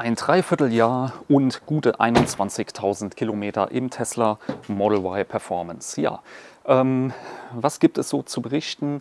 Ein Dreivierteljahr und gute 21.000 Kilometer im Tesla Model Y Performance. Ja, ähm, was gibt es so zu berichten?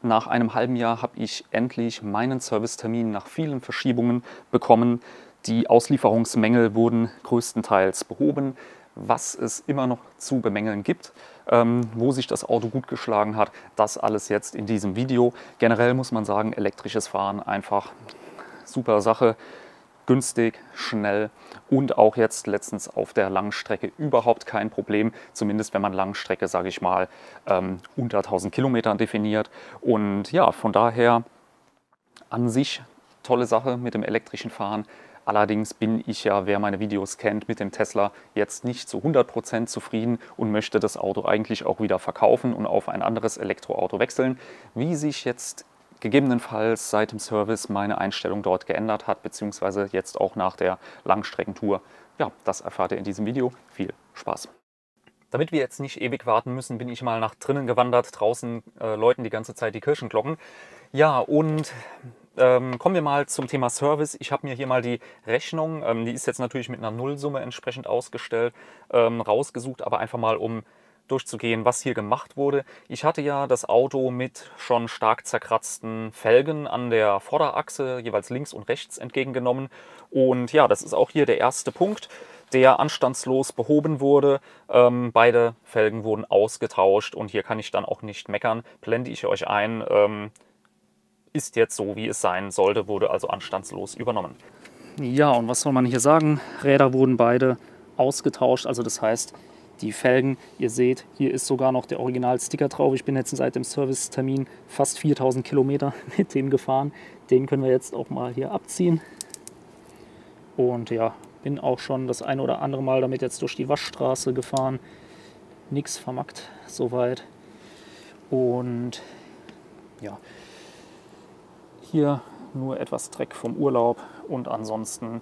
Nach einem halben Jahr habe ich endlich meinen Servicetermin nach vielen Verschiebungen bekommen. Die Auslieferungsmängel wurden größtenteils behoben. Was es immer noch zu bemängeln gibt, ähm, wo sich das Auto gut geschlagen hat, das alles jetzt in diesem Video. Generell muss man sagen, elektrisches Fahren einfach super Sache günstig, schnell und auch jetzt letztens auf der Langstrecke überhaupt kein Problem, zumindest wenn man Langstrecke, sage ich mal, ähm, unter 1000 Kilometern definiert. Und ja, von daher an sich tolle Sache mit dem elektrischen Fahren. Allerdings bin ich ja, wer meine Videos kennt, mit dem Tesla jetzt nicht zu 100% zufrieden und möchte das Auto eigentlich auch wieder verkaufen und auf ein anderes Elektroauto wechseln. Wie sich jetzt gegebenenfalls seit dem Service meine Einstellung dort geändert hat, beziehungsweise jetzt auch nach der Langstreckentour. Ja, das erfahrt ihr in diesem Video. Viel Spaß! Damit wir jetzt nicht ewig warten müssen, bin ich mal nach drinnen gewandert. Draußen äh, läuten die ganze Zeit die Kirchenglocken. Ja, und ähm, kommen wir mal zum Thema Service. Ich habe mir hier mal die Rechnung, ähm, die ist jetzt natürlich mit einer Nullsumme entsprechend ausgestellt, ähm, rausgesucht, aber einfach mal um durchzugehen, was hier gemacht wurde. Ich hatte ja das Auto mit schon stark zerkratzten Felgen an der Vorderachse, jeweils links und rechts entgegengenommen. Und ja, das ist auch hier der erste Punkt, der anstandslos behoben wurde. Ähm, beide Felgen wurden ausgetauscht und hier kann ich dann auch nicht meckern. Blende ich euch ein. Ähm, ist jetzt so, wie es sein sollte, wurde also anstandslos übernommen. Ja, und was soll man hier sagen? Räder wurden beide ausgetauscht, also das heißt, die Felgen. Ihr seht, hier ist sogar noch der Original-Sticker drauf. Ich bin jetzt seit dem Servicetermin fast 4000 Kilometer mit dem gefahren. Den können wir jetzt auch mal hier abziehen. Und ja, bin auch schon das eine oder andere Mal damit jetzt durch die Waschstraße gefahren. Nichts vermackt soweit. Und ja, hier nur etwas Dreck vom Urlaub und ansonsten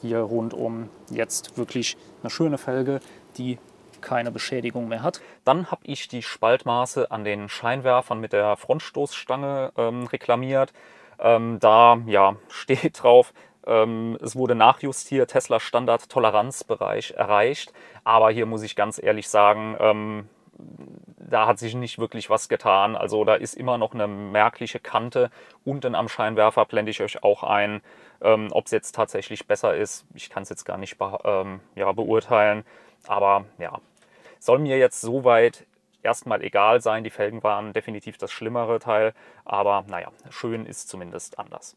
hier rundum jetzt wirklich eine schöne Felge, die keine Beschädigung mehr hat. Dann habe ich die Spaltmaße an den Scheinwerfern mit der Frontstoßstange ähm, reklamiert. Ähm, da ja, steht drauf, ähm, es wurde nachjustiert, Tesla Standard Toleranzbereich erreicht. Aber hier muss ich ganz ehrlich sagen, ähm, da hat sich nicht wirklich was getan. Also da ist immer noch eine merkliche Kante. Unten am Scheinwerfer blende ich euch auch ein. Ähm, Ob es jetzt tatsächlich besser ist, ich kann es jetzt gar nicht be ähm, ja, beurteilen. Aber ja, soll mir jetzt soweit erstmal egal sein. Die Felgen waren definitiv das schlimmere Teil. Aber naja, schön ist zumindest anders.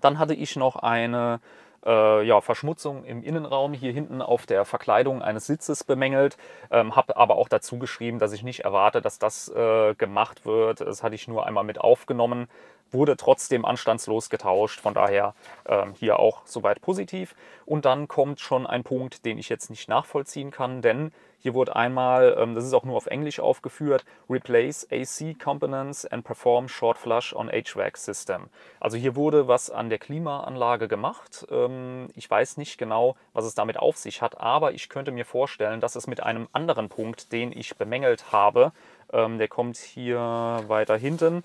Dann hatte ich noch eine äh, ja, Verschmutzung im Innenraum hier hinten auf der Verkleidung eines Sitzes bemängelt. Ähm, habe aber auch dazu geschrieben, dass ich nicht erwarte, dass das äh, gemacht wird. Das hatte ich nur einmal mit aufgenommen wurde trotzdem anstandslos getauscht. Von daher ähm, hier auch soweit positiv. Und dann kommt schon ein Punkt, den ich jetzt nicht nachvollziehen kann, denn hier wurde einmal, ähm, das ist auch nur auf Englisch aufgeführt, Replace AC Components and Perform Short Flush on HVAC System. Also hier wurde was an der Klimaanlage gemacht. Ähm, ich weiß nicht genau, was es damit auf sich hat, aber ich könnte mir vorstellen, dass es mit einem anderen Punkt, den ich bemängelt habe, ähm, der kommt hier weiter hinten,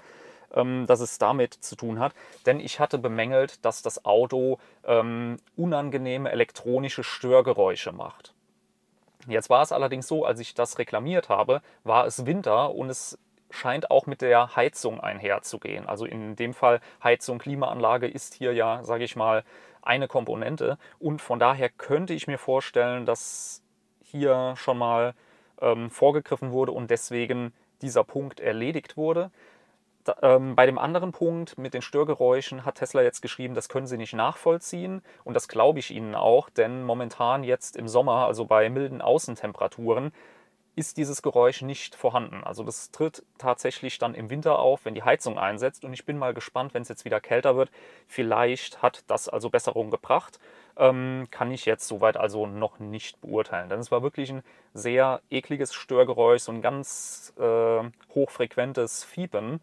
ähm, dass es damit zu tun hat. Denn ich hatte bemängelt, dass das Auto ähm, unangenehme elektronische Störgeräusche macht. Jetzt war es allerdings so, als ich das reklamiert habe, war es Winter und es scheint auch mit der Heizung einherzugehen. Also in dem Fall Heizung, Klimaanlage ist hier ja, sage ich mal, eine Komponente. Und von daher könnte ich mir vorstellen, dass hier schon mal ähm, vorgegriffen wurde und deswegen dieser Punkt erledigt wurde. Ähm, bei dem anderen Punkt mit den Störgeräuschen hat Tesla jetzt geschrieben, das können sie nicht nachvollziehen und das glaube ich ihnen auch, denn momentan jetzt im Sommer, also bei milden Außentemperaturen, ist dieses Geräusch nicht vorhanden. Also das tritt tatsächlich dann im Winter auf, wenn die Heizung einsetzt und ich bin mal gespannt, wenn es jetzt wieder kälter wird. Vielleicht hat das also Besserung gebracht. Ähm, kann ich jetzt soweit also noch nicht beurteilen. Denn es war wirklich ein sehr ekliges Störgeräusch, so ein ganz äh, hochfrequentes Fiepen.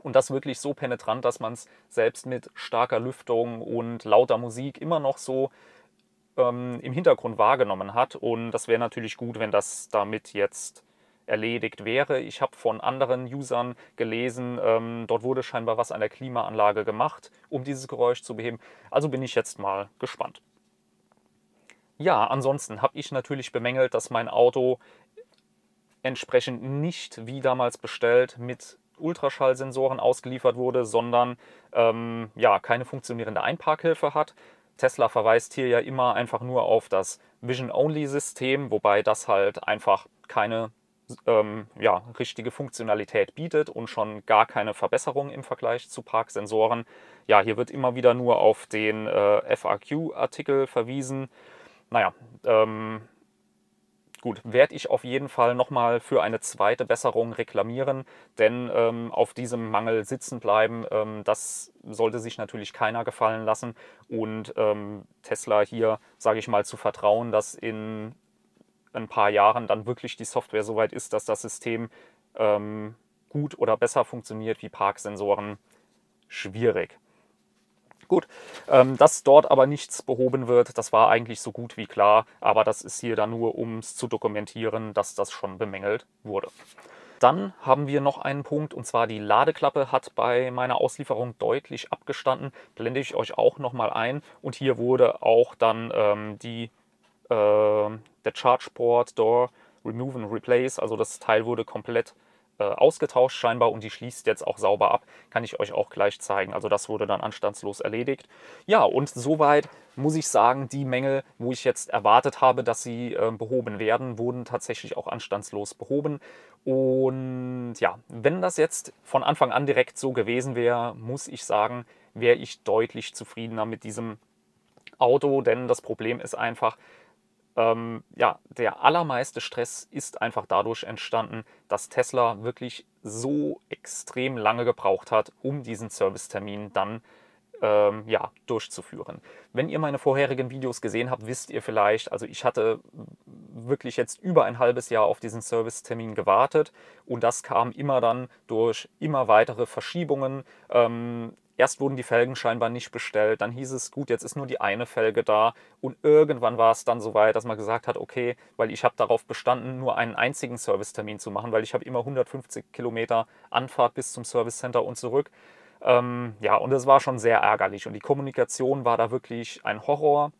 Und das wirklich so penetrant, dass man es selbst mit starker Lüftung und lauter Musik immer noch so ähm, im Hintergrund wahrgenommen hat. Und das wäre natürlich gut, wenn das damit jetzt erledigt wäre. Ich habe von anderen Usern gelesen, ähm, dort wurde scheinbar was an der Klimaanlage gemacht, um dieses Geräusch zu beheben. Also bin ich jetzt mal gespannt. Ja, ansonsten habe ich natürlich bemängelt, dass mein Auto entsprechend nicht wie damals bestellt mit Ultraschallsensoren ausgeliefert wurde, sondern ähm, ja, keine funktionierende Einparkhilfe hat. Tesla verweist hier ja immer einfach nur auf das Vision-Only-System, wobei das halt einfach keine ähm, ja, richtige Funktionalität bietet und schon gar keine Verbesserung im Vergleich zu Parksensoren. Ja, hier wird immer wieder nur auf den äh, FAQ-Artikel verwiesen. Naja, ähm, gut, werde ich auf jeden Fall nochmal für eine zweite Besserung reklamieren, denn ähm, auf diesem Mangel sitzen bleiben, ähm, das sollte sich natürlich keiner gefallen lassen und ähm, Tesla hier, sage ich mal, zu vertrauen, dass in ein paar Jahren dann wirklich die Software so weit ist, dass das System ähm, gut oder besser funktioniert wie Parksensoren, schwierig. Gut, ähm, dass dort aber nichts behoben wird, das war eigentlich so gut wie klar, aber das ist hier dann nur, um es zu dokumentieren, dass das schon bemängelt wurde. Dann haben wir noch einen Punkt und zwar die Ladeklappe hat bei meiner Auslieferung deutlich abgestanden. Blende ich euch auch nochmal ein und hier wurde auch dann ähm, die, äh, der Charge Port Door Remove and Replace, also das Teil wurde komplett äh, ausgetauscht scheinbar und die schließt jetzt auch sauber ab. Kann ich euch auch gleich zeigen. Also das wurde dann anstandslos erledigt. Ja, und soweit muss ich sagen, die Mängel, wo ich jetzt erwartet habe, dass sie äh, behoben werden, wurden tatsächlich auch anstandslos behoben. Und ja, wenn das jetzt von Anfang an direkt so gewesen wäre, muss ich sagen, wäre ich deutlich zufriedener mit diesem Auto, denn das Problem ist einfach, ähm, ja, der allermeiste Stress ist einfach dadurch entstanden, dass Tesla wirklich so extrem lange gebraucht hat, um diesen Servicetermin dann ähm, ja, durchzuführen. Wenn ihr meine vorherigen Videos gesehen habt, wisst ihr vielleicht, also ich hatte wirklich jetzt über ein halbes Jahr auf diesen Servicetermin gewartet und das kam immer dann durch immer weitere Verschiebungen. Ähm, Erst wurden die Felgen scheinbar nicht bestellt, dann hieß es, gut, jetzt ist nur die eine Felge da und irgendwann war es dann so weit, dass man gesagt hat, okay, weil ich habe darauf bestanden, nur einen einzigen Servicetermin zu machen, weil ich habe immer 150 Kilometer Anfahrt bis zum Service Center und zurück. Ähm, ja, und das war schon sehr ärgerlich und die Kommunikation war da wirklich ein Horror.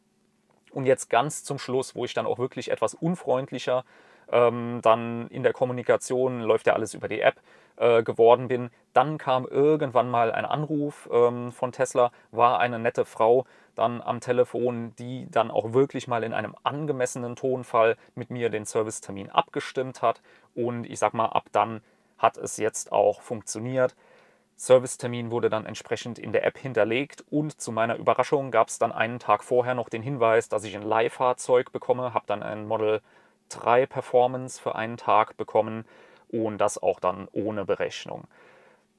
Und jetzt ganz zum Schluss, wo ich dann auch wirklich etwas unfreundlicher ähm, dann in der Kommunikation läuft ja alles über die App äh, geworden bin. Dann kam irgendwann mal ein Anruf ähm, von Tesla, war eine nette Frau dann am Telefon, die dann auch wirklich mal in einem angemessenen Tonfall mit mir den Servicetermin abgestimmt hat. Und ich sag mal, ab dann hat es jetzt auch funktioniert. Servicetermin wurde dann entsprechend in der App hinterlegt und zu meiner Überraschung gab es dann einen Tag vorher noch den Hinweis, dass ich ein Leihfahrzeug bekomme, habe dann ein Model 3 Performance für einen Tag bekommen und das auch dann ohne Berechnung.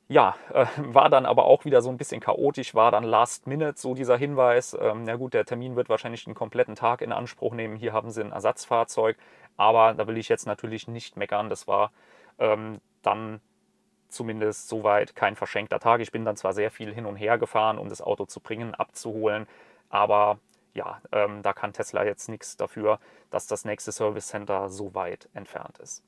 Ja, äh, war dann aber auch wieder so ein bisschen chaotisch, war dann Last Minute so dieser Hinweis. Ähm, na gut, der Termin wird wahrscheinlich den kompletten Tag in Anspruch nehmen. Hier haben sie ein Ersatzfahrzeug, aber da will ich jetzt natürlich nicht meckern. Das war ähm, dann zumindest soweit kein verschenkter Tag. Ich bin dann zwar sehr viel hin und her gefahren, um das Auto zu bringen, abzuholen, aber ja, ähm, da kann Tesla jetzt nichts dafür, dass das nächste Service Center so weit entfernt ist.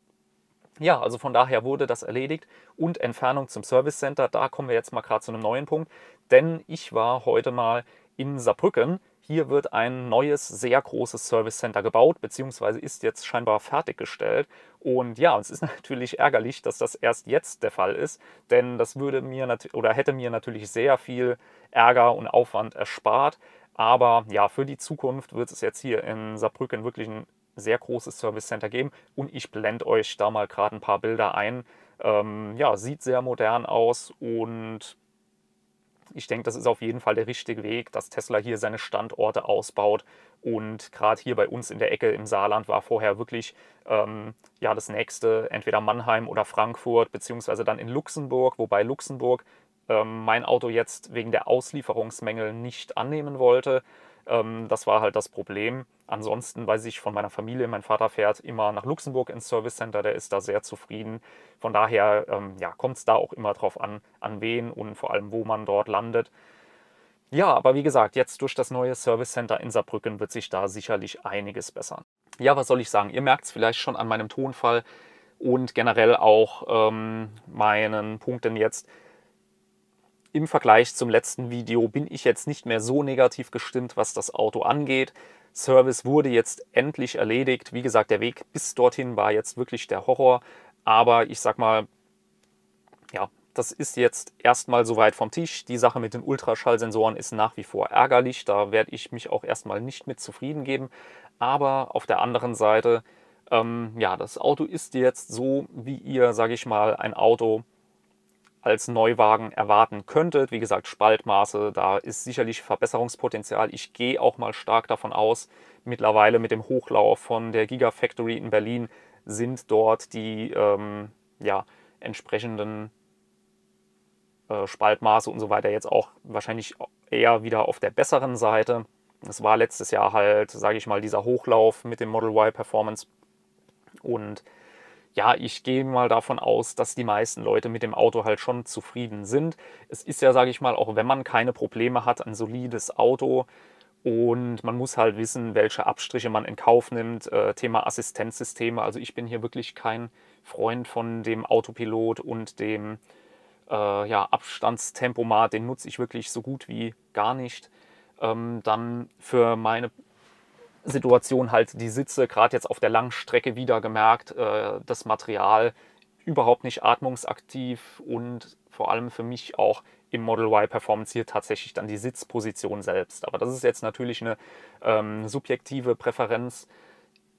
Ja, also von daher wurde das erledigt und Entfernung zum Service Center, da kommen wir jetzt mal gerade zu einem neuen Punkt, denn ich war heute mal in Saarbrücken. Hier wird ein neues, sehr großes Service Center gebaut, beziehungsweise ist jetzt scheinbar fertiggestellt. Und ja, es ist natürlich ärgerlich, dass das erst jetzt der Fall ist, denn das würde mir oder hätte mir natürlich sehr viel Ärger und Aufwand erspart. Aber ja, für die Zukunft wird es jetzt hier in Saarbrücken wirklich ein sehr großes Service Center geben. Und ich blende euch da mal gerade ein paar Bilder ein. Ähm, ja, sieht sehr modern aus und ich denke, das ist auf jeden Fall der richtige Weg, dass Tesla hier seine Standorte ausbaut. Und gerade hier bei uns in der Ecke im Saarland war vorher wirklich ähm, ja, das nächste, entweder Mannheim oder Frankfurt, beziehungsweise dann in Luxemburg, wobei Luxemburg ähm, mein Auto jetzt wegen der Auslieferungsmängel nicht annehmen wollte. Ähm, das war halt das Problem. Ansonsten weiß ich von meiner Familie, mein Vater fährt immer nach Luxemburg ins Service Center, der ist da sehr zufrieden. Von daher ähm, ja, kommt es da auch immer drauf an, an wen und vor allem, wo man dort landet. Ja, aber wie gesagt, jetzt durch das neue Service Center in Saarbrücken wird sich da sicherlich einiges bessern. Ja, was soll ich sagen? Ihr merkt es vielleicht schon an meinem Tonfall und generell auch ähm, meinen Punkten jetzt im Vergleich zum letzten Video bin ich jetzt nicht mehr so negativ gestimmt, was das Auto angeht. Service wurde jetzt endlich erledigt. Wie gesagt, der Weg bis dorthin war jetzt wirklich der Horror. Aber ich sag mal, ja, das ist jetzt erstmal soweit vom Tisch. Die Sache mit den Ultraschallsensoren ist nach wie vor ärgerlich. Da werde ich mich auch erstmal nicht mit zufrieden geben. Aber auf der anderen Seite, ähm, ja, das Auto ist jetzt so, wie ihr, sage ich mal, ein Auto als Neuwagen erwarten könntet. Wie gesagt, Spaltmaße, da ist sicherlich Verbesserungspotenzial. Ich gehe auch mal stark davon aus, mittlerweile mit dem Hochlauf von der Gigafactory in Berlin sind dort die ähm, ja, entsprechenden äh, Spaltmaße und so weiter jetzt auch wahrscheinlich eher wieder auf der besseren Seite. Es war letztes Jahr halt, sage ich mal, dieser Hochlauf mit dem Model Y Performance und ja, ich gehe mal davon aus, dass die meisten Leute mit dem Auto halt schon zufrieden sind. Es ist ja, sage ich mal, auch wenn man keine Probleme hat, ein solides Auto und man muss halt wissen, welche Abstriche man in Kauf nimmt. Äh, Thema Assistenzsysteme. Also ich bin hier wirklich kein Freund von dem Autopilot und dem äh, ja, Abstandstempomat. Den nutze ich wirklich so gut wie gar nicht. Ähm, dann für meine Situation halt die Sitze, gerade jetzt auf der Langstrecke wieder gemerkt, äh, das Material überhaupt nicht atmungsaktiv und vor allem für mich auch im Model Y Performance hier tatsächlich dann die Sitzposition selbst. Aber das ist jetzt natürlich eine ähm, subjektive Präferenz.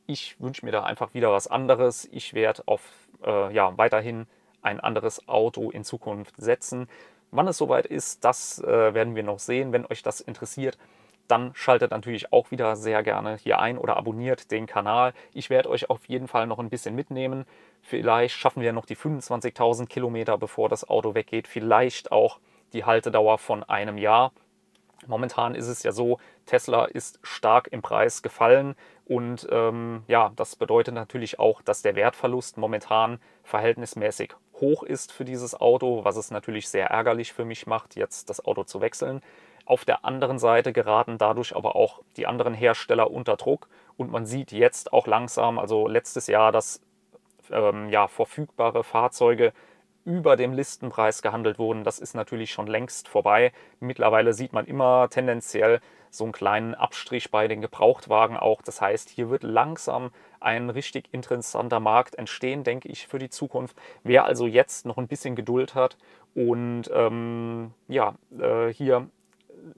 Ich wünsche mir da einfach wieder was anderes. Ich werde auf äh, ja, weiterhin ein anderes Auto in Zukunft setzen. Wann es soweit ist, das äh, werden wir noch sehen. Wenn euch das interessiert, dann schaltet natürlich auch wieder sehr gerne hier ein oder abonniert den Kanal. Ich werde euch auf jeden Fall noch ein bisschen mitnehmen. Vielleicht schaffen wir noch die 25.000 Kilometer, bevor das Auto weggeht. Vielleicht auch die Haltedauer von einem Jahr. Momentan ist es ja so, Tesla ist stark im Preis gefallen und ähm, ja, das bedeutet natürlich auch, dass der Wertverlust momentan verhältnismäßig hoch ist für dieses Auto, was es natürlich sehr ärgerlich für mich macht, jetzt das Auto zu wechseln. Auf der anderen Seite geraten dadurch aber auch die anderen Hersteller unter Druck und man sieht jetzt auch langsam, also letztes Jahr, dass ähm, ja, verfügbare Fahrzeuge über dem Listenpreis gehandelt wurden. Das ist natürlich schon längst vorbei. Mittlerweile sieht man immer tendenziell so einen kleinen Abstrich bei den Gebrauchtwagen auch. Das heißt, hier wird langsam ein richtig interessanter Markt entstehen, denke ich, für die Zukunft. Wer also jetzt noch ein bisschen Geduld hat und ähm, ja, äh, hier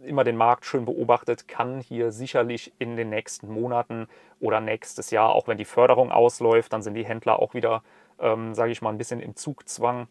immer den Markt schön beobachtet, kann hier sicherlich in den nächsten Monaten oder nächstes Jahr, auch wenn die Förderung ausläuft, dann sind die Händler auch wieder, ähm, sage ich mal, ein bisschen im Zugzwang.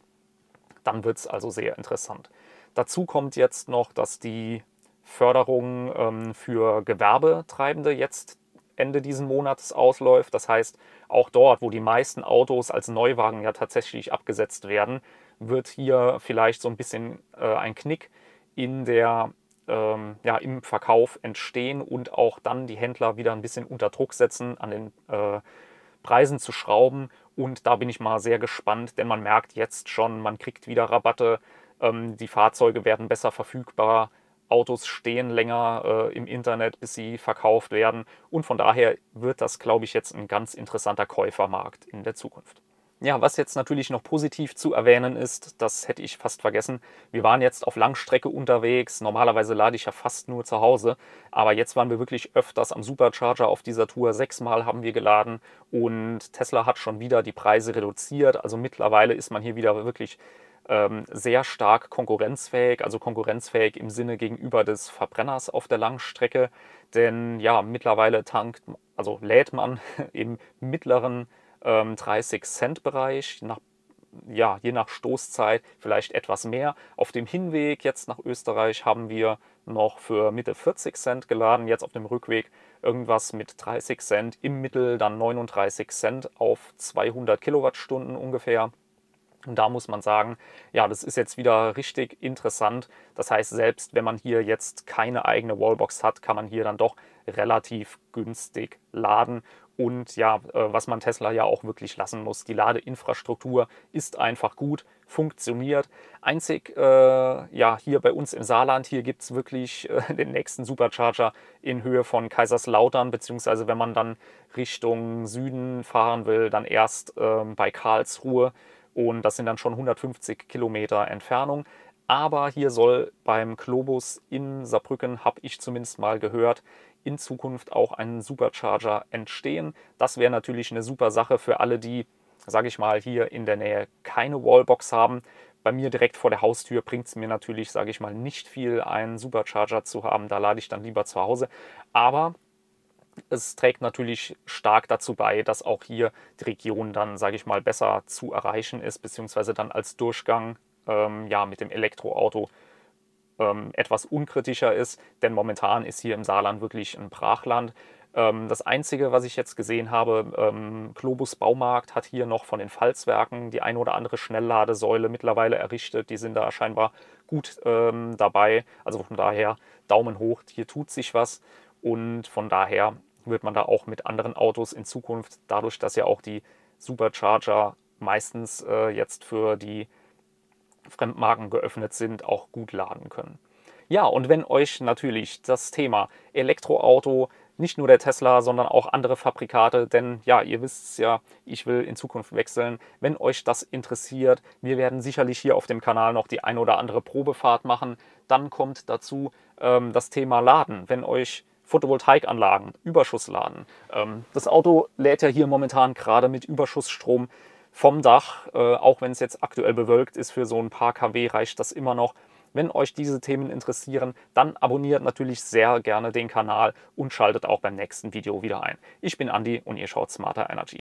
Dann wird es also sehr interessant. Dazu kommt jetzt noch, dass die Förderung ähm, für Gewerbetreibende jetzt Ende diesen Monats ausläuft. Das heißt, auch dort, wo die meisten Autos als Neuwagen ja tatsächlich abgesetzt werden, wird hier vielleicht so ein bisschen äh, ein Knick in der ähm, ja, im Verkauf entstehen und auch dann die Händler wieder ein bisschen unter Druck setzen, an den äh, Preisen zu schrauben. Und da bin ich mal sehr gespannt, denn man merkt jetzt schon, man kriegt wieder Rabatte, ähm, die Fahrzeuge werden besser verfügbar, Autos stehen länger äh, im Internet, bis sie verkauft werden. Und von daher wird das, glaube ich, jetzt ein ganz interessanter Käufermarkt in der Zukunft. Ja, was jetzt natürlich noch positiv zu erwähnen ist, das hätte ich fast vergessen. Wir waren jetzt auf Langstrecke unterwegs. Normalerweise lade ich ja fast nur zu Hause. Aber jetzt waren wir wirklich öfters am Supercharger auf dieser Tour. Sechsmal haben wir geladen und Tesla hat schon wieder die Preise reduziert. Also mittlerweile ist man hier wieder wirklich ähm, sehr stark konkurrenzfähig. Also konkurrenzfähig im Sinne gegenüber des Verbrenners auf der Langstrecke. Denn ja, mittlerweile tankt, also lädt man im mittleren ähm, 30 Cent Bereich, nach, ja, je nach Stoßzeit vielleicht etwas mehr. Auf dem Hinweg jetzt nach Österreich haben wir noch für Mitte 40 Cent geladen, jetzt auf dem Rückweg irgendwas mit 30 Cent, im Mittel dann 39 Cent auf 200 Kilowattstunden ungefähr. Und da muss man sagen, ja, das ist jetzt wieder richtig interessant. Das heißt, selbst wenn man hier jetzt keine eigene Wallbox hat, kann man hier dann doch relativ günstig laden und ja, äh, was man Tesla ja auch wirklich lassen muss. Die Ladeinfrastruktur ist einfach gut, funktioniert. Einzig äh, ja, hier bei uns im Saarland, hier gibt es wirklich äh, den nächsten Supercharger in Höhe von Kaiserslautern, beziehungsweise wenn man dann Richtung Süden fahren will, dann erst äh, bei Karlsruhe. Und das sind dann schon 150 Kilometer Entfernung. Aber hier soll beim Globus in Saarbrücken, habe ich zumindest mal gehört, in Zukunft auch ein Supercharger entstehen. Das wäre natürlich eine super Sache für alle, die, sage ich mal, hier in der Nähe keine Wallbox haben. Bei mir direkt vor der Haustür bringt es mir natürlich, sage ich mal, nicht viel, einen Supercharger zu haben. Da lade ich dann lieber zu Hause. Aber es trägt natürlich stark dazu bei, dass auch hier die Region dann, sage ich mal, besser zu erreichen ist, beziehungsweise dann als Durchgang ähm, ja, mit dem Elektroauto ähm, etwas unkritischer ist, denn momentan ist hier im Saarland wirklich ein Brachland. Ähm, das Einzige, was ich jetzt gesehen habe, ähm, Globus Baumarkt hat hier noch von den Pfalzwerken die ein oder andere Schnellladesäule mittlerweile errichtet. Die sind da scheinbar gut ähm, dabei. Also von daher Daumen hoch, hier tut sich was. Und von daher wird man da auch mit anderen Autos in Zukunft, dadurch, dass ja auch die Supercharger meistens äh, jetzt für die Fremdmarken geöffnet sind, auch gut laden können. Ja, und wenn euch natürlich das Thema Elektroauto, nicht nur der Tesla, sondern auch andere Fabrikate, denn ja, ihr wisst es ja, ich will in Zukunft wechseln. Wenn euch das interessiert, wir werden sicherlich hier auf dem Kanal noch die ein oder andere Probefahrt machen. Dann kommt dazu ähm, das Thema Laden. Wenn euch Photovoltaikanlagen, Überschussladen. Ähm, das Auto lädt ja hier momentan gerade mit Überschussstrom vom Dach, äh, auch wenn es jetzt aktuell bewölkt ist, für so ein paar kW reicht das immer noch. Wenn euch diese Themen interessieren, dann abonniert natürlich sehr gerne den Kanal und schaltet auch beim nächsten Video wieder ein. Ich bin Andi und ihr schaut Smarter Energy.